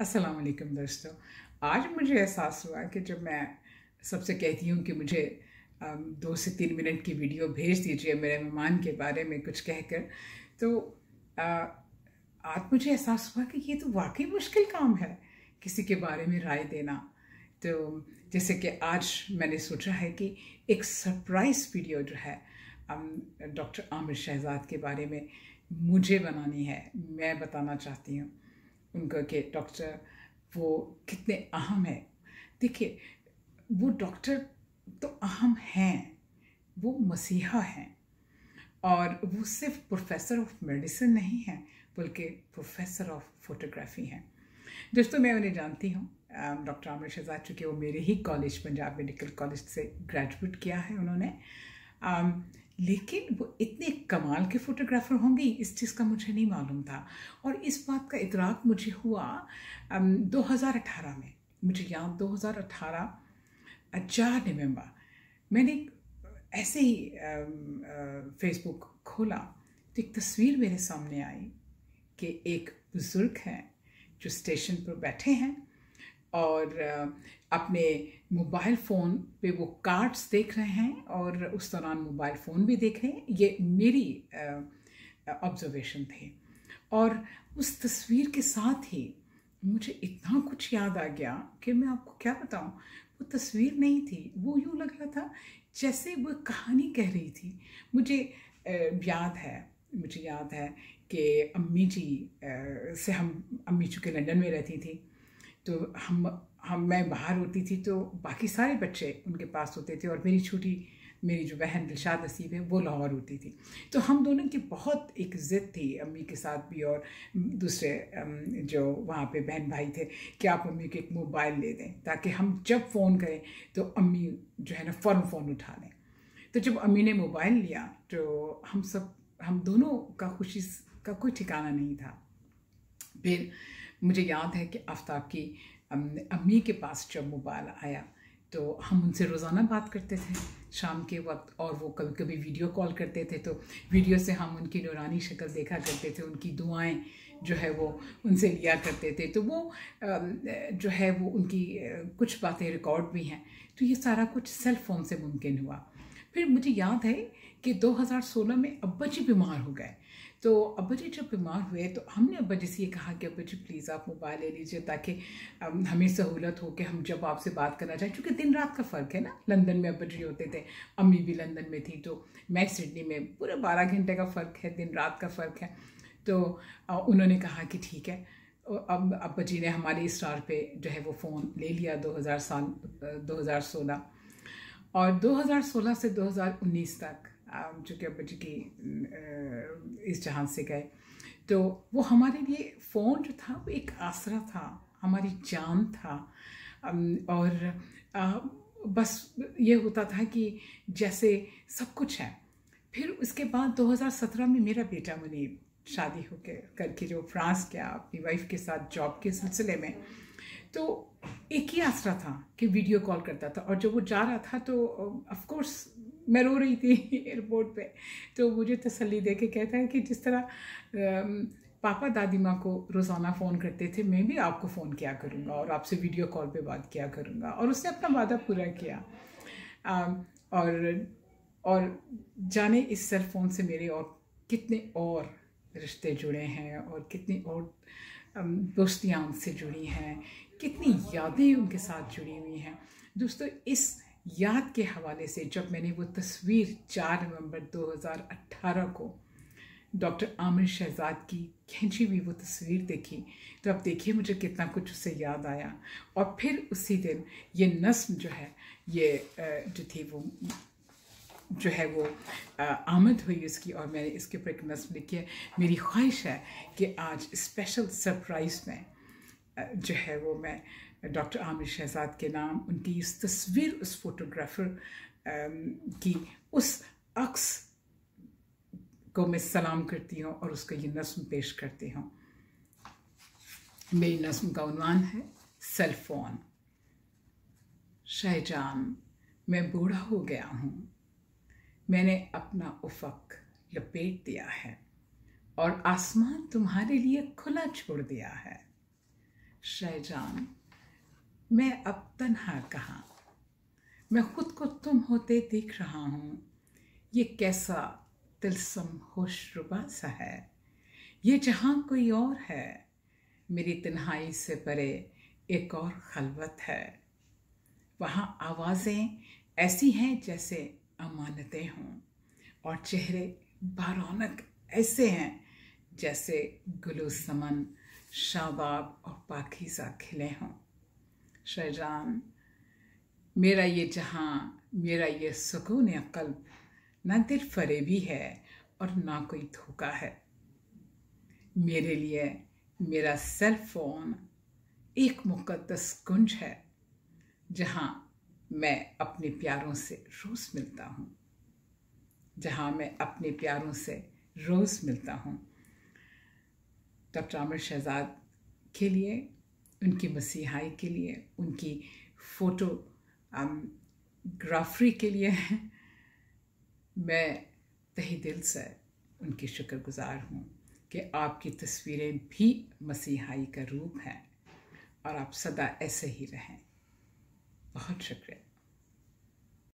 अस्सलाम वालेकुम दोस्तों। आज मुझे एहसास हुआ कि जब मैं सबसे कहती हूँ कि मुझे दो से तीन मिनट की वीडियो भेज दीजिए मेरे मेहमान के बारे में कुछ कहकर तो आज मुझे एहसास हुआ कि ये तो वाकई मुश्किल काम है किसी के बारे में राय देना। तो जैसे कि आज मैंने सोचा है कि एक सरप्राइज़ वीडियो जो है डॉक्टर आमिर शहजाद के बारे में मुझे बनानी है, मैं बताना चाहती हूँ। उनका के डॉक्टर वो कितने अहम है। देखिए, वो डॉक्टर तो अहम हैं, वो मसीहा हैं, और वो सिर्फ़ प्रोफेसर ऑफ़ मेडिसिन नहीं हैं, बल्कि प्रोफेसर ऑफ़ फोटोग्राफी हैं। दोस्तों, मैं उन्हें जानती हूँ डॉक्टर आमिर शहजाद, चूँकि वो मेरे ही कॉलेज पंजाब मेडिकल कॉलेज से ग्रेजुएट किया है उन्होंने। लेकिन वो इतने कमाल के फोटोग्राफर होंगे, इस चीज़ का मुझे नहीं मालूम था। और इस बात का इतराक मुझे हुआ दो हज़ार अठारह में। मुझे याद दो हज़ार अठारह, चार नवंबर मैंने ऐसे ही फेसबुक खोला तो एक तस्वीर मेरे सामने आई कि एक बुज़ुर्ग हैं जो स्टेशन पर बैठे हैं। और अपने मोबाइल फ़ोन पे वो कार्ड्स देख रहे हैं और उस दौरान मोबाइल फ़ोन भी देख रहे हैं। ये मेरी ऑब्जर्वेशन थी। और उस तस्वीर के साथ ही मुझे इतना कुछ याद आ गया कि मैं आपको क्या बताऊँ, वो तस्वीर नहीं थी, वो यूँ लग रहा था जैसे वो कहानी कह रही थी। मुझे याद है, मुझे याद है कि अम्मी जी से हम, अम्मी चूँकि लंदन में रहती थी। तो हम हम, मैं बाहर होती थी तो बाकी सारे बच्चे उनके पास होते थे और मेरी छोटी, मेरी जो बहन दिलशाद नसीब है, वो लाहौर होती थी। तो हम दोनों की बहुत एक ज़िद थी अम्मी के साथ भी और दूसरे जो वहाँ पे बहन भाई थे कि आप अम्मी को एक मोबाइल ले दें ताकि हम जब फ़ोन करें तो अम्मी जो है ना फ़ौरन फ़ोन उठा लें। तो जब अम्मी ने मोबाइल लिया तो हम सब, हम दोनों का खुशी, का कोई ठिकाना नहीं था। फिर मुझे याद है कि आफ्ताब की अम्मी के पास जब मोबाइल आया तो हम उनसे रोज़ाना बात करते थे शाम के वक्त और वो कभी कभी वीडियो कॉल करते थे तो वीडियो से हम उनकी नौरानी शक्ल देखा करते थे, उनकी दुआएँ जो है वो उनसे लिया करते थे तो वो जो है वो उनकी कुछ बातें रिकॉर्ड भी हैं तो ये सारा कुछ सेल फ़ोन से मुमकिन हुआ। फिर मुझे याद है कि 2016 में अब्बा जी बीमार हो गए तो अब्बा जी जब बीमार हुए तो हमने अब्बा जी से ये कहा कि अब्बा जी प्लीज़ आप मोबाइल ले लीजिए ताकि हमें सहूलत हो कि हम जब आपसे बात करना चाहें, क्योंकि दिन रात का फ़र्क है ना, लंदन में अब्बा जी होते थे, अम्मी भी लंदन में थी तो मैं सिडनी में, पूरे बारह घंटे का फ़र्क है, दिन रात का फ़र्क है। तो उन्होंने कहा कि ठीक है अब अब्बा जी ने हमारे स्टार पे जो है वो फ़ोन ले लिया 2000 साल 2016 और 2016 से 2019 तक जो कि अब्बा जी की इस जहान से गए। तो वो हमारे लिए फ़ोन जो था, वो एक आसरा था, हमारी जान था। और बस ये होता था कि जैसे सब कुछ है। फिर उसके बाद 2017 में मेरा बेटा मुनीब शादी होकर करके जो फ्रांस गया, अपनी वाइफ के साथ जॉब के सिलसिले में तो एक ही आसरा था कि वीडियो कॉल करता था। और जब वो जा रहा था तो ऑफ़ कोर्स मैं रो रही थी एयरपोर्ट पे। तो मुझे तसल्ली दे के कहता है कि जिस तरह पापा दादी माँ को रोज़ाना फ़ोन करते थे मैं भी आपको फ़ोन किया करूँगा और आपसे वीडियो कॉल पे बात किया करूँगा। और उसने अपना वादा पूरा किया। आ, और और जाने इस सेल फ़ोन से मेरे और कितने और रिश्ते जुड़े हैं और कितनी और दोस्तियाँ उनसे जुड़ी हैं कितनी यादें उनके साथ जुड़ी हुई हैं। दोस्तों इस याद के हवाले से जब मैंने वो तस्वीर 4 नवंबर 2018 को डॉक्टर आमिर शहजाद की खींची हुई वो तस्वीर देखी तो अब देखिए मुझे कितना कुछ उससे याद आया। और फिर उसी दिन ये नस्म जो है, ये जो थी वो, जो है वो आमद हुई उसकी और मैंने इसके ऊपर एक नस्म लिखी है। मेरी ख्वाहिश है कि आज स्पेशल सरप्राइज़ में जो है वो मैं डॉक्टर आमिर शहजाद के नाम, उनकी इस तस्वीर, उस फोटोग्राफर की उस अक्स को मैं सलाम करती हूँ और उसका ये नस्म पेश करती हूँ। मेरी नस्म का उन्वान है सेलफोन। शहजान मैं बूढ़ा हो गया हूँ। मैंने अपना उफक लपेट दिया है और आसमान तुम्हारे लिए खुला छोड़ दिया है। शहजान मैं अब तन्हा कहाँ? मैं खुद को तुम होते देख रहा हूँ। ये कैसा तिलसम होशरुबा सा है। ये जहाँ कोई और है, मेरी तन्हाई से परे एक और खलवत है। वहाँ आवाज़ें ऐसी हैं जैसे अमानतें हों, और चेहरे बारौनक ऐसे हैं जैसे गुलो समन शाबाब और पाकिजा खिले हों। शहजान मेरा ये जहाँ, मेरा ये सुकून कल्ब, ना दिल फरेबी है और ना कोई धोखा है। मेरे लिए मेरा सेल फ़ोन एक मुकदस कुंज है, जहाँ मैं अपने प्यारों से रोज़ मिलता हूँ। जहाँ मैं अपने प्यारों से रोज़ मिलता हूँ। डॉक्टर आमिर शहजाद के लिए उनकी मसीहाई के लिए, उनकी फ़ोटो ग्राफरी के लिए मैं तही दिल से उनकी शुक्रगुजार हूँ कि आपकी तस्वीरें भी मसीहाई का रूप हैं और आप सदा ऐसे ही रहें। बहुत शुक्रिया।